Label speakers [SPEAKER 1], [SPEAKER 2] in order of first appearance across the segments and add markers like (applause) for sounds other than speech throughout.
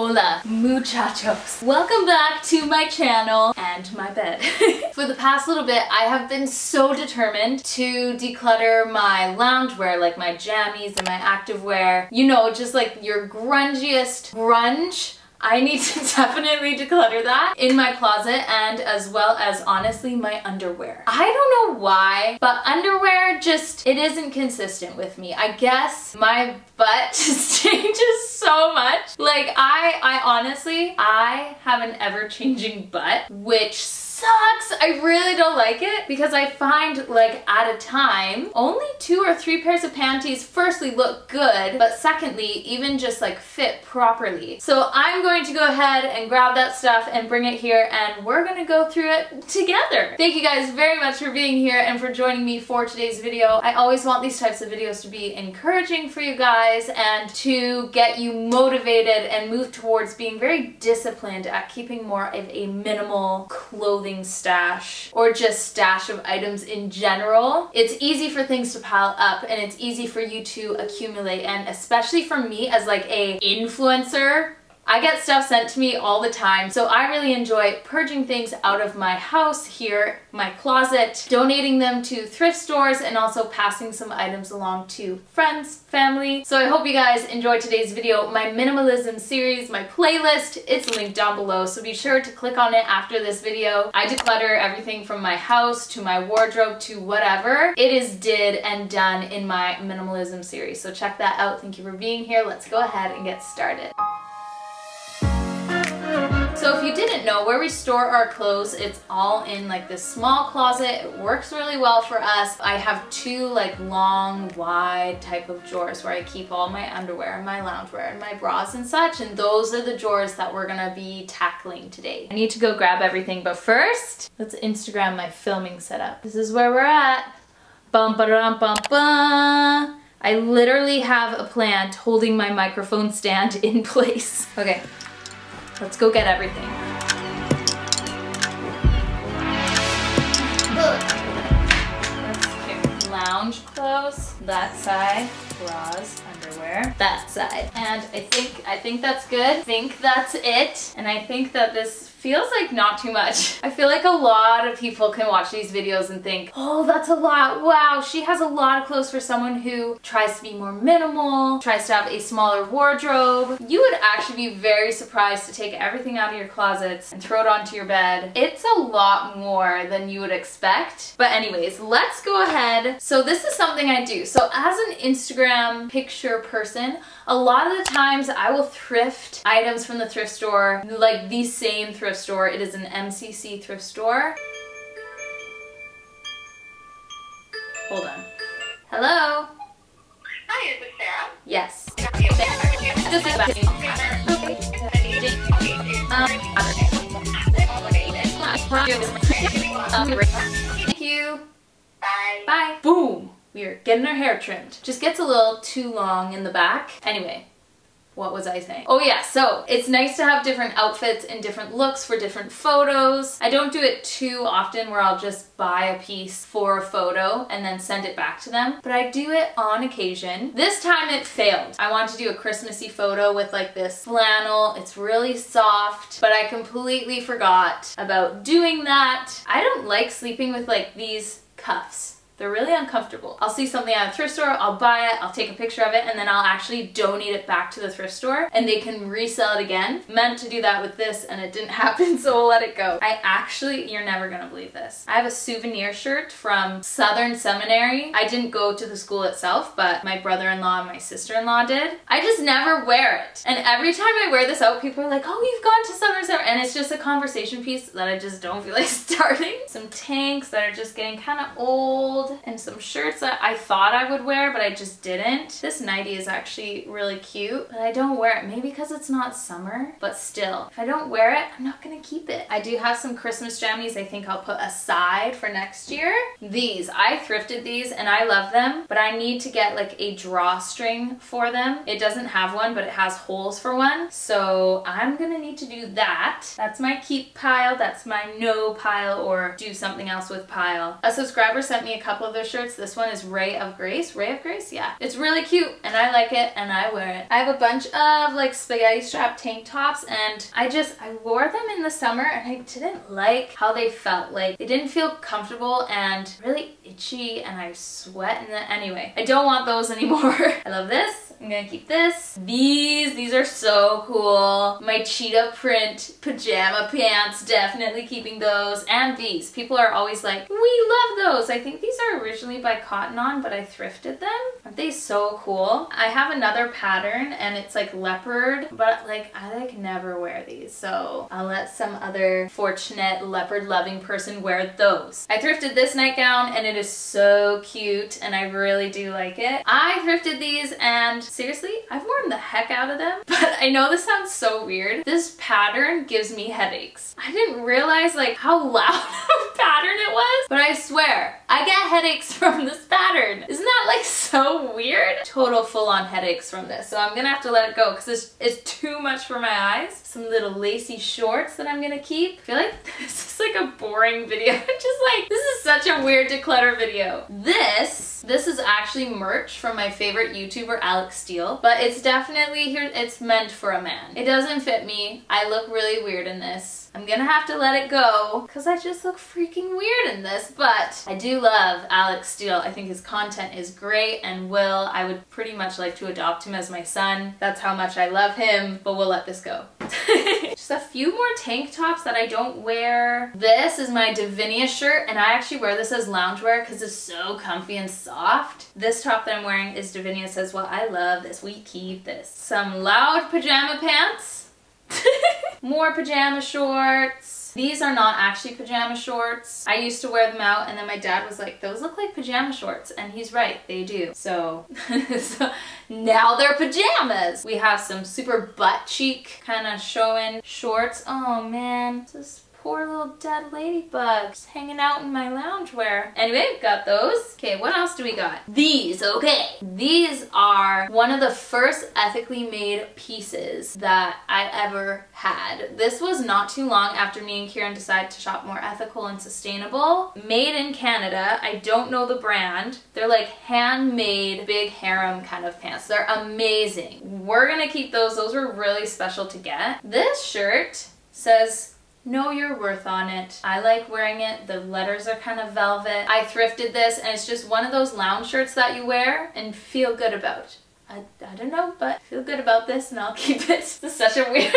[SPEAKER 1] Hola, muchachos. Welcome back to my channel and my bed. (laughs) For the past little bit, I have been so determined to declutter my loungewear, like my jammies and my activewear. You know, just like your grungiest grunge I need to (laughs) definitely declutter that in my closet and as well as honestly my underwear. I don't know why, but underwear just, it isn't consistent with me. I guess my butt (laughs) just changes so much. Like I, I honestly, I have an ever changing butt, which sucks. I really don't like it because I find like at a time, only two or three pairs of panties firstly look good, but secondly, even just like fit properly. So I'm going to go ahead and grab that stuff and bring it here and we're gonna go through it together. Thank you guys very much for being here and for joining me for today's video. I always want these types of videos to be encouraging for you guys and to get you motivated and move towards being very disciplined at keeping more of a minimal clothing clothing stash or just stash of items in general, it's easy for things to pile up and it's easy for you to accumulate. And especially for me as like a influencer I get stuff sent to me all the time, so I really enjoy purging things out of my house here, my closet, donating them to thrift stores, and also passing some items along to friends, family. So I hope you guys enjoyed today's video. My minimalism series, my playlist, it's linked down below, so be sure to click on it after this video. I declutter everything from my house to my wardrobe to whatever. It is did and done in my minimalism series, so check that out. Thank you for being here. Let's go ahead and get started. So if you didn't know, where we store our clothes, it's all in like this small closet. It works really well for us. I have two like long, wide type of drawers where I keep all my underwear and my loungewear and my bras and such. And those are the drawers that we're gonna be tackling today. I need to go grab everything, but first, let's Instagram my filming setup. This is where we're at. Bum ba dum bum bum. I literally have a plant holding my microphone stand in (laughs) place. Okay, Let's go get everything. Lounge clothes, that side, bras, underwear, that side. And I think, I think that's good. I think that's it. And I think that this feels like not too much. (laughs) I feel like a lot of people can watch these videos and think, oh, that's a lot. Wow, she has a lot of clothes for someone who tries to be more minimal, tries to have a smaller wardrobe. You would actually be very surprised to take everything out of your closets and throw it onto your bed. It's a lot more than you would expect. But anyways, let's go ahead. So this is something I do. So as an Instagram picture person, a lot of the times I will thrift items from the thrift store, like the same thrift thrift store. It is an MCC thrift store. Hold on. Hello?
[SPEAKER 2] Hi, is this Sarah?
[SPEAKER 1] Yes. Thank you.
[SPEAKER 2] Bye.
[SPEAKER 1] Bye. Boom. We are getting our hair trimmed. Just gets a little too long in the back. Anyway, what was I saying? Oh yeah, so it's nice to have different outfits and different looks for different photos. I don't do it too often where I'll just buy a piece for a photo and then send it back to them, but I do it on occasion. This time it failed. I wanted to do a Christmassy photo with like this flannel. It's really soft, but I completely forgot about doing that. I don't like sleeping with like these cuffs. They're really uncomfortable. I'll see something at a thrift store, I'll buy it, I'll take a picture of it, and then I'll actually donate it back to the thrift store and they can resell it again. Meant to do that with this and it didn't (laughs) happen, so we'll let it go. I actually, you're never gonna believe this. I have a souvenir shirt from Southern Seminary. I didn't go to the school itself, but my brother-in-law and my sister-in-law did. I just never wear it. And every time I wear this out, people are like, oh, you've gone to Southern Seminary. And it's just a conversation piece that I just don't feel like (laughs) starting. Some tanks that are just getting kind of old and some shirts that I thought I would wear, but I just didn't. This nightie is actually really cute, but I don't wear it. Maybe because it's not summer, but still, if I don't wear it, I'm not gonna keep it. I do have some Christmas jammies I think I'll put aside for next year. These, I thrifted these and I love them, but I need to get like a drawstring for them. It doesn't have one, but it has holes for one. So I'm gonna need to do that. That's my keep pile, that's my no pile or do something else with pile. A subscriber sent me a couple couple of their shirts. This one is Ray of Grace. Ray of Grace? Yeah. It's really cute and I like it and I wear it. I have a bunch of like spaghetti strap tank tops and I just, I wore them in the summer and I didn't like how they felt. Like they didn't feel comfortable and really itchy and I sweat in the, anyway. I don't want those (laughs) anymore. I love this. I'm gonna keep this. These, these are so cool. My cheetah print pajama pants, definitely keeping those. And these. People are always like, we love those. I think these are originally by Cotton On, but I thrifted them. Aren't they so cool? I have another pattern and it's like leopard, but like I like never wear these. So I'll let some other fortunate leopard loving person wear those. I thrifted this nightgown and it is so cute and I really do like it. I thrifted these and seriously, I've worn the heck out of them. (laughs) But I know this sounds so weird. This pattern gives me headaches. I didn't realize like how loud pattern it was, but I swear, I get headaches (laughs) from this pattern. Isn't that like so weird? Total full-on headaches from this. So I'm gonna have to let it go because it's, it's too much for my eyes. Some little lacy shorts that I'm gonna keep. I feel like (laughs) this is like a boring video. (laughs) Just like, this is such a weird declutter video. This, this is actually merch from my favorite YouTuber, Alex Steele, but it's definitely here, it's meant for a man. It doesn't fit me. I look really weird in this. I'm gonna have to let it go because I just look freaking weird in this, but I do love Alex Steele. I think his content is great and will, I would pretty much like to adopt him as my son. That's how much I love him, but we'll let this go. (laughs) Just a few more tank tops that I don't wear. This is my Davinia shirt and I actually wear this as loungewear because it's so comfy and soft. This top that I'm wearing is Davinia says, well, I love this. We keep this. Some loud pajama pants. (laughs) more pajama shorts. These are not actually pajama shorts. I used to wear them out and then my dad was like, those look like pajama shorts. And he's right, they do. So, (laughs) so now they're pajamas. We have some super butt cheek kind of showing shorts. Oh man, this poor little dead ladybug just hanging out in my loungewear. Anyway, got those. Okay, what else do we got? These, okay. These are one of the first ethically made pieces that I ever had. This was not too long after me and Kieran decided to shop more ethical and sustainable. Made in Canada. I don't know the brand. They're like handmade big harem kind of pants. They're amazing. We're gonna keep those. Those were really special to get. This shirt says know your worth on it. I like wearing it. The letters are kind of velvet. I thrifted this and it's just one of those lounge shirts that you wear and feel good about. I, I don't know, but feel good about this and I'll (laughs) keep it. This is such a weird.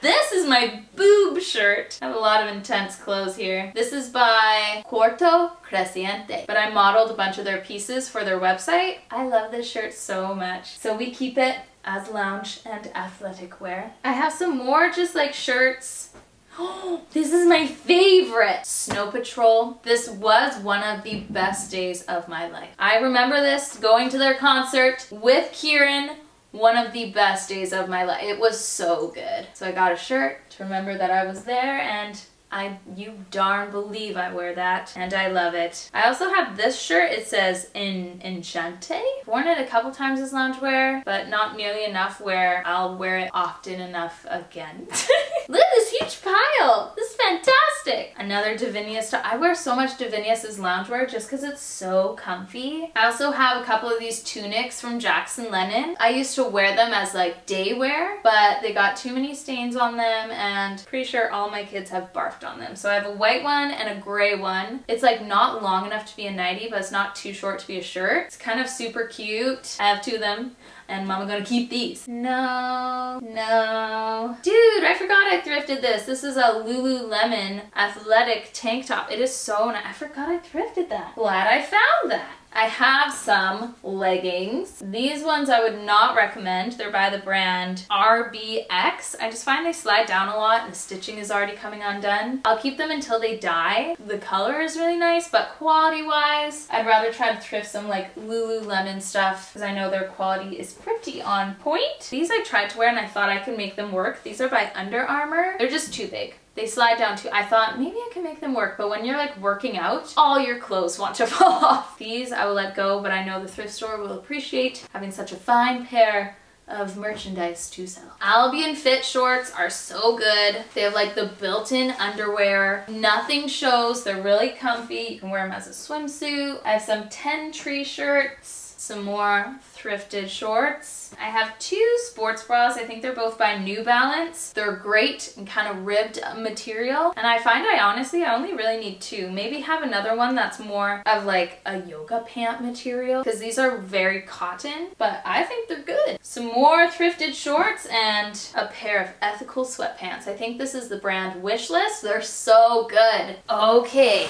[SPEAKER 1] This is my boob shirt. I have a lot of intense clothes here. This is by Cuarto Creciente, but I modeled a bunch of their pieces for their website. I love this shirt so much. So we keep it as lounge and athletic wear. I have some more just like shirts (gasps) this is my favorite! Snow Patrol. This was one of the best days of my life. I remember this going to their concert with Kieran one of the best days of my life. It was so good. So I got a shirt to remember that I was there and I, you darn believe I wear that and I love it. I also have this shirt. It says in Enchante. Worn it a couple times as loungewear, but not nearly enough where I'll wear it often enough again. (laughs) Look at this huge pile. This is fantastic. Another Davinia. I wear so much Davinia's as loungewear just because it's so comfy. I also have a couple of these tunics from Jackson Lennon. I used to wear them as like day wear, but they got too many stains on them and pretty sure all my kids have barfed on them. So I have a white one and a gray one. It's like not long enough to be a nightie, but it's not too short to be a shirt. It's kind of super cute. I have two of them and mama gonna keep these. No, no. Dude, I forgot I thrifted this. This is a Lululemon athletic tank top. It is so nice. I forgot I thrifted that. Glad I found that. I have some leggings. These ones I would not recommend. They're by the brand RBX. I just find they slide down a lot and the stitching is already coming undone. I'll keep them until they die. The color is really nice, but quality wise, I'd rather try to thrift some like Lululemon stuff because I know their quality is pretty on point. These I tried to wear and I thought I could make them work. These are by Under Armour. They're just too big. They slide down too. I thought maybe I can make them work, but when you're like working out, all your clothes want to (laughs) fall off. These I will let go, but I know the thrift store will appreciate having such a fine pair of merchandise to sell. Albion Fit shorts are so good. They have like the built-in underwear. Nothing shows. They're really comfy. You can wear them as a swimsuit. I have some tentree shirts some more thrifted shorts. I have two sports bras. I think they're both by New Balance. They're great and kind of ribbed material. And I find I honestly, I only really need two. Maybe have another one that's more of like a yoga pant material because these are very cotton, but I think they're good. Some more thrifted shorts and a pair of ethical sweatpants. I think this is the brand Wishlist. They're so good. Okay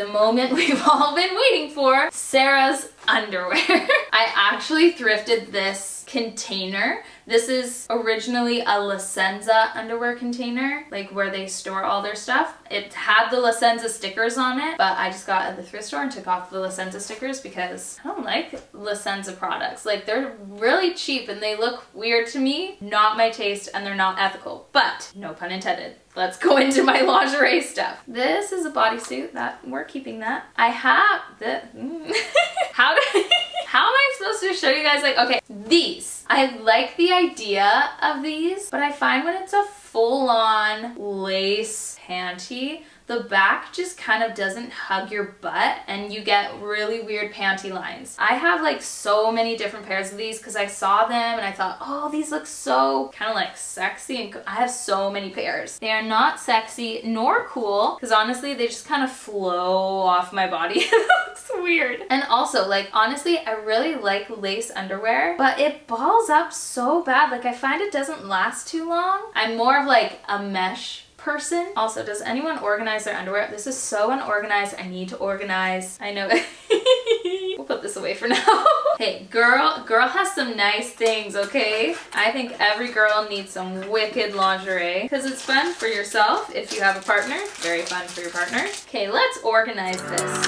[SPEAKER 1] the moment (laughs) we've all been waiting for, Sarah's underwear. (laughs) I actually thrifted this container. This is originally a La Senza underwear container, like where they store all their stuff. It had the La Senza stickers on it, but I just got at the thrift store and took off the La Senza stickers because I don't like La Senza products. Like they're really cheap and they look weird to me, not my taste, and they're not ethical, but no pun intended. Let's go into my lingerie stuff. This is a bodysuit that we're keeping that. I have the, mm. (laughs) how do how am I supposed to show you guys like, okay, these. I like the idea of these, but I find when it's a full-on lace panty, the back just kind of doesn't hug your butt and you get really weird panty lines. I have like so many different pairs of these because I saw them and I thought, oh, these look so kind of like sexy and I have so many pairs. They are not sexy nor cool because honestly, they just kind of flow off my body. (laughs) it looks weird. And also like, honestly, I really like lace underwear, but it balls up so bad. Like I find it doesn't last too long. I'm more of like a mesh person. Also, does anyone organize their underwear? This is so unorganized. I need to organize. I know. (laughs) we'll put this away for now. (laughs) hey, girl, girl has some nice things, okay? I think every girl needs some wicked lingerie because it's fun for yourself if you have a partner. Very fun for your partner. Okay, let's organize this.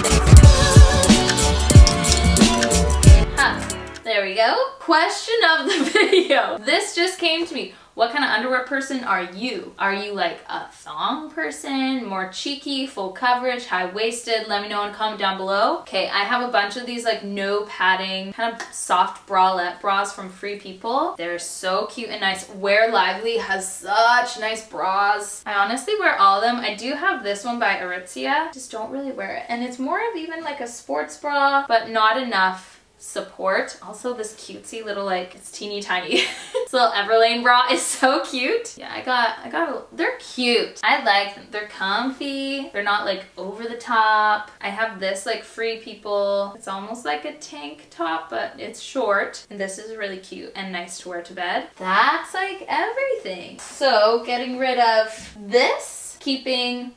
[SPEAKER 1] Huh. There we go. Question of the (laughs) video. This just came to me. What kind of underwear person are you? Are you like a thong person, more cheeky, full coverage, high-waisted? Let me know in comment down below. Okay, I have a bunch of these like no padding, kind of soft bralette bras from Free People. They're so cute and nice. Wear Lively has such nice bras. I honestly wear all of them. I do have this one by Aritzia, just don't really wear it. And it's more of even like a sports bra, but not enough support. Also this cutesy little like, it's teeny tiny. (laughs) this little Everlane bra is so cute. Yeah, I got, I got, they're cute. I like them. They're comfy. They're not like over the top. I have this like Free People. It's almost like a tank top, but it's short. And this is really cute and nice to wear to bed. That's like everything. So getting rid of this, keeping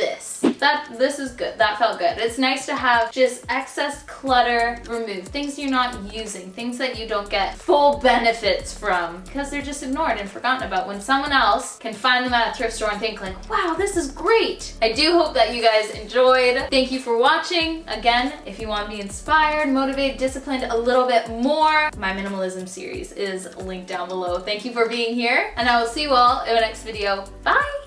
[SPEAKER 1] this. That This is good. That felt good. It's nice to have just excess clutter removed. Things you're not using. Things that you don't get full benefits from because they're just ignored and forgotten about when someone else can find them at a thrift store and think like, wow, this is great. I do hope that you guys enjoyed. Thank you for watching. Again, if you want to be inspired, motivated, disciplined a little bit more, my minimalism series is linked down below. Thank you for being here and I will see you all in the next video. Bye!